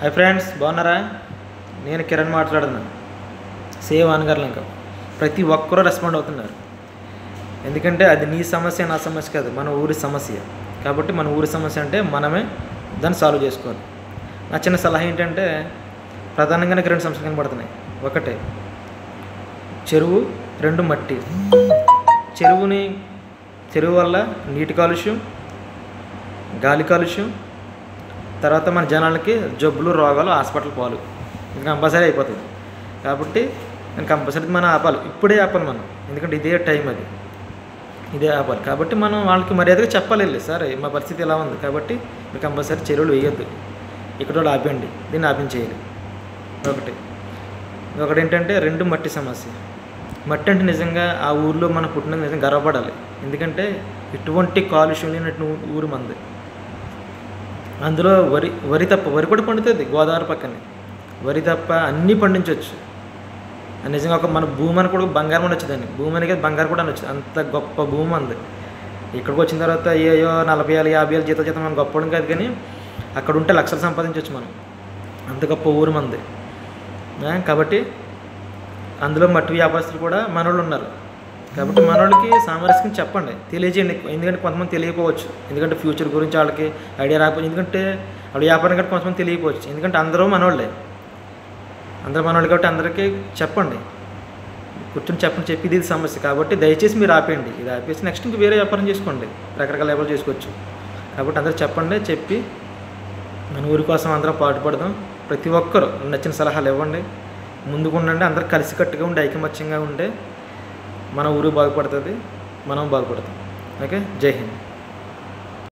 Hi friends బాగున్నారా? నేను కిరణ్ మాట్లాడుతున్నాను సేవ్ అనగారులు ఇంకా. ప్రతి ఒక్కరూ రెస్పాండ్ అవుతున్నారు. ఎందుకంటే అది నీ సమస్య నా సమస్య కాదు మన ఊరి సమస్య. కాబట్టి మన ఊరి సమస్య అంటే మనమే దాన్ని సాల్వ్ చేసుకోవాలి. నా చిన్న సలహా ఏంటంటే ప్రధానంగా నాకు రెండు సమస్యలు కనబడుతున్నాయి. ఒకటే చెరువు రెండు మట్టి. చెరువుని చెరువు వల్ల నీటి కాలుష్యం గాలి కాలుష్యం తర్వాత మన జనాలకి జబ్బులు రోగాలు హాస్పిటల్ పాలు ఇది కంపల్సరీ అయిపోతుంది. కాబట్టి నేను కంపల్సరీ మనం ఆపాలి. ఇప్పుడే ఆపాలి మనం. ఎందుకంటే ఇదే టైం అది. ఇదే ఆపాలి. కాబట్టి మనం వాళ్ళకి మర్యాదగా చెప్పాలి వెళ్ళి సార్ మా పరిస్థితి ఇలా ఉంది. కాబట్టి మీరు కంపల్సరీ చెరువులు వేయొద్దు. ఇక్కడ వాళ్ళు ఆపండి దీన్ని ఆపించేయాలి ఒకటి. ఒకటి ఏంటంటే రెండు మట్టి సమస్య. మట్టి అంటే నిజంగా ఆ ఊర్లో మనం పుట్టినందుకు నిజంగా గర్వపడాలి. ఎందుకంటే ఎటువంటి కాలుష్యం లేనట్టు ఊరు మంది. అందులో వరి వరి తప్ప వరి కూడా పండుతుంది గోదావరి పక్కనే. వరి తప్ప అన్నీ పండించవచ్చు నిజంగా ఒక మన భూమి అని కూడా బంగారం అని వచ్చేదాన్ని భూమి అనేది బంగారం కూడా అనొచ్చు. అంత గొప్ప భూమి అంది. ఇక్కడికి వచ్చిన తర్వాత ఏయో నలభై ఏళ్ళు యాభై ఏళ్ళు జీతం జీతం మనం గొప్పడం కాదు కానీ అక్కడ ఉంటే లక్షలు సంపాదించవచ్చు మనం. అంత గొప్ప ఊరు మంది. కాబట్టి అందులో మట్టి వ్యాపారస్తులు కూడా మనోళ్ళు ఉన్నారు. కాబట్టి మనోళ్ళకి సామరస్యం చెప్పండి. తెలియజేయండి. ఎందుకంటే కొంతమంది తెలియకపోవచ్చు. ఎందుకంటే ఫ్యూచర్ గురించి వాళ్ళకి ఐడియా రాకపోవచ్చు. ఎందుకంటే వాళ్ళ వ్యాపారం కాబట్టి కొంతమంది తెలియకపోవచ్చు. ఎందుకంటే అందరూ మనోళ్ళే. అందరూ మనోళ్ళు కాబట్టి అందరికీ చెప్పండి. కూర్చొని చెప్పండి చెప్పి ఇది సమస్య. కాబట్టి దయచేసి మీరు ఆపేయండి. ఇది ఆపేసి నెక్స్ట్ ఇంక వేరే వ్యాపారం చేసుకోండి. రకరకాల వ్యాపారం చేసుకోవచ్చు. కాబట్టి అందరూ చెప్పండి చెప్పి మన ఊరి కోసం అందరం పాటుపడదాం. ప్రతి ఒక్కరు నచ్చిన సలహాలు ఇవ్వండి. ముందుకు ఉండండి. అందరూ కలిసికట్టుగా ఉండి ఐకమత్యంగా ఉండే మన ఊరు బాగుపడుతుంది మనం బాగుపడతాం. ఓకే? జై హింద్.